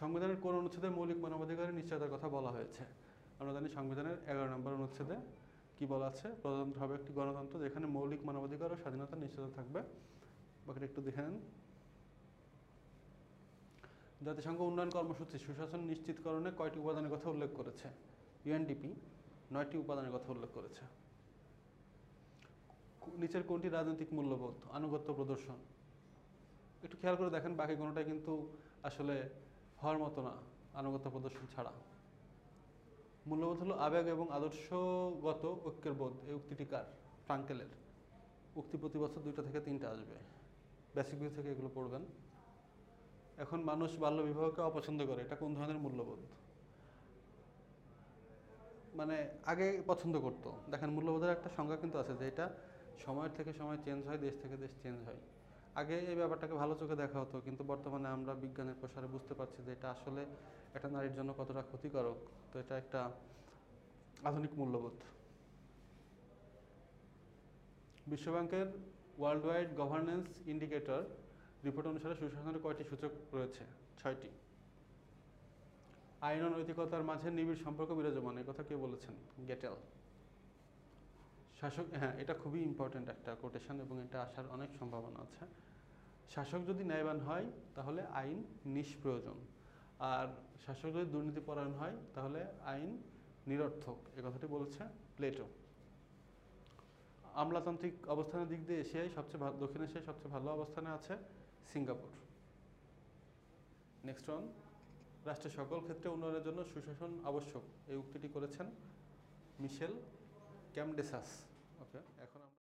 সংবিধানের কোন অনুচ্ছেদে মৌলিক মানবাধিকারের নিশ্চয়তার কথা বলা হয়েছে। আমরা জানি সংবিধানের এগারো নম্বর অনুচ্ছেদে কি বলা আছে? প্রজাতন্ত্র হবে একটি গণতন্ত্র যেখানে মৌলিক মানবাধিকার ও স্বাধীনতার নিশ্চয়তা থাকবে। বাকিটা একটু দেখে নেন। জাতিসংঘ উন্নয়ন কর্মসূচি সুশাসন নিশ্চিতকরণে কয়টি উপাদানের কথা উল্লেখ করেছে? ইউএনডিপি নয়টি উপাদানের কথা উল্লেখ করেছে। নিচের কোনটি রাজনৈতিক মূল্যবোধ, আনুগত্য প্রদর্শন? একটু খেয়াল করে দেখেন, বাকি কোনোটাই কিন্তু আসলে হওয়ার মতো না, আনুগত্য প্রদর্শন ছাড়া। মূল্যবোধ হলো আবেগ এবং আদর্শগত ঐক্যের বোধ। এই উক্তিটি কার? ফ্রাঙ্কেলের। উক্তি প্রতি বছর দুইটা থেকে তিনটা আসবে। বেসিক বই থেকে এগুলো পড়বেন। এখন মানুষ বাল্য বিবাহকে অপছন্দ করে। এটা কোন ধরনের মূল্যবোধ? মানে আগে পছন্দ করতো। দেখেন, মূল্যবোধের একটা সংজ্ঞা কিন্তু আছে যে এটা সময়ের থেকে সময় চেঞ্জ হয়, দেশ থেকে দেশ চেঞ্জ হয়। আগে এই ব্যাপারটাকে ভালো চোখে দেখা হতো, কিন্তু বর্তমানে আমরা বিজ্ঞানের প্রসারে বুঝতে পারছি যে এটা আসলে একটা নারীর জন্য কতটা ক্ষতিকারক, তো এটা একটা আধুনিক মূল্যবোধ। বিশ্বব্যাংকের world wide governance indicator report অনুসারে সুশাসনের কয়টি সূচক রয়েছে? ছয়টি। আইন ও নৈতিকতার মাঝে নিবিড় সম্পর্ক বিরাজমান কথা কে বলেছেন? গেটেল। শাসক হ্যাঁ এটা খুবই ইম্পর্ট্যান্ট একটা কোটেশন এবং এটা আসার অনেক সম্ভাবনা আছে। শাসক যদি ন্যায়বান হয়, তাহলে আইন নিষ্প্রয়োজন। আর শাসক যদি দুর্নীতিপরায়ণ হয়, তাহলে আইন নিরর্থক, এ কথাটি বলেছে প্লেটো। আমলাতান্ত্রিক অবস্থানের দিক দিয়ে এশিয়ায় সবচেয়ে দক্ষিণ এশিয়ায় সবচেয়ে ভালো অবস্থানে আছে সিঙ্গাপুর। নেক্সট ওয়ান রাষ্ট্রের সকল ক্ষেত্রে উন্নয়নের জন্য সুশাসন আবশ্যক, এই উক্তিটি করেছেন মিশেল ক্যামডেসাস। ওকে এখন